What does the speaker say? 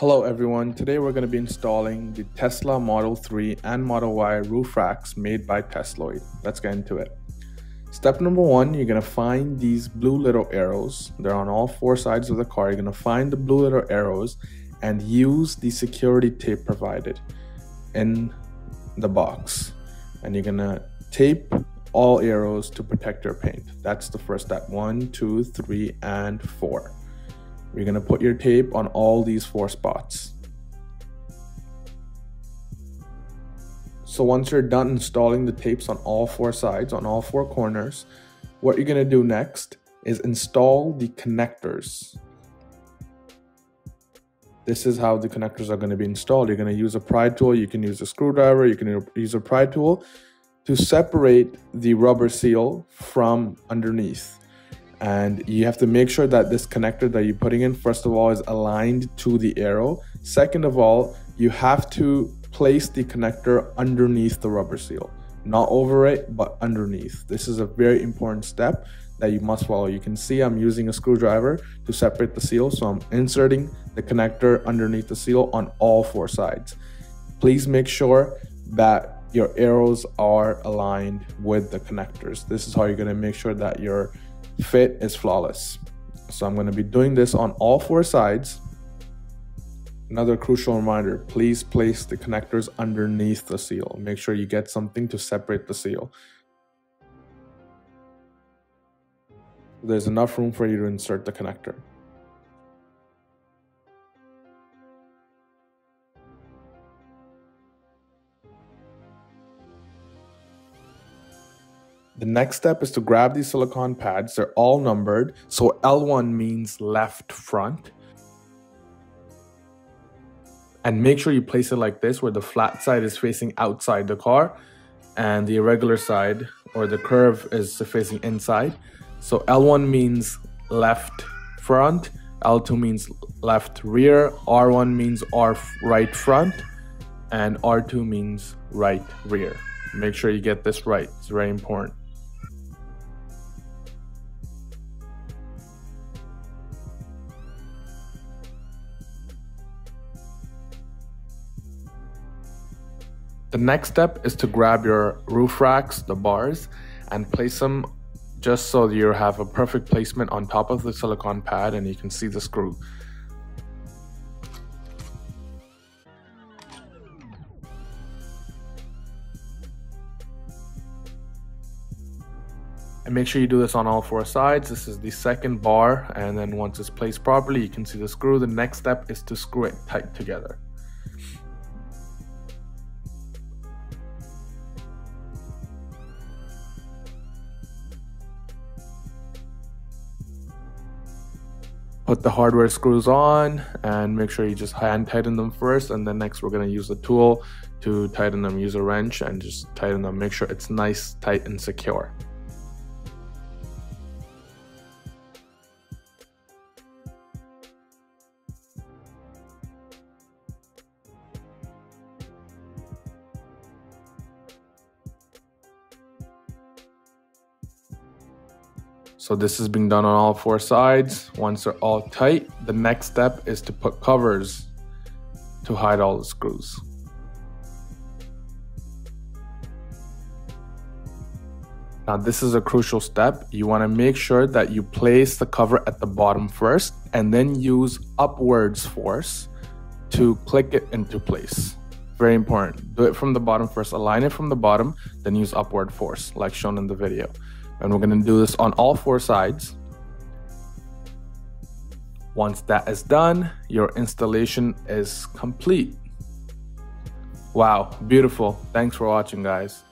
Hello everyone, today we're going to be installing the Tesla Model 3 and Model Y roof racks made by Tesloid. Let's get into it. Step number one, you're going to find these blue little arrows. They're on all four sides of the car. You're going to find the blue little arrows and use the security tape provided in the box. And you're going to tape all arrows to protect your paint. That's the first step. One, two, three, and four. You're gonna put your tape on all these four spots. So once you're done installing the tapes on all four sides, on all four corners, what you're gonna do next is install the connectors. This is how the connectors are gonna be installed. You're gonna use a pry tool, you can use a screwdriver, you can use a pry tool to separate the rubber seal from underneath and you have to make sure that this connector that you're putting in first of all is aligned to the arrow. Second of all you have to place the connector underneath the rubber seal. Not over it but underneath. This is a very important step that you must follow. You can see i'm using a screwdriver to separate the seal so i'm inserting the connector underneath the seal on all four sides. Please make sure that your arrows are aligned with the connectors. This is how you're going to make sure that your fit is flawless. So I'm going to be doing this on all four sides. Another crucial reminder, please place the connectors underneath the seal. Make sure you get something to separate the seal. There's enough room for you to insert the connector. The next step is to grab these silicone pads. They're all numbered. So L1 means left front. And make sure you place it like this where the flat side is facing outside the car and the irregular side or the curve is facing inside. So L1 means left front, L2 means left rear, R1 means R right front, and R2 means right rear. Make sure you get this right. It's very important. The next step is to grab your roof racks, the bars, and place them just so you have a perfect placement on top of the silicone pad and you can see the screw. And make sure you do this on all four sides. This is the second bar and then once it's placed properly, you can see the screw. The next step is to screw it tight together. Put the hardware screws on and make sure you just hand tighten them first and then next we're going to use the tool to tighten them use a wrench and just tighten them make sure it's nice tight and secure So this is being done on all four sides. Once they're all tight, the next step is to put covers to hide all the screws. Now this is a crucial step. You want to make sure that you place the cover at the bottom first and then use upwards force to click it into place. Very important. Do it from the bottom first. Align it from the bottom, then use upward force like shown in the video. And we're going to do this on all four sides. Once that is done, your installation is complete. Wow, beautiful. Thanks for watching, guys.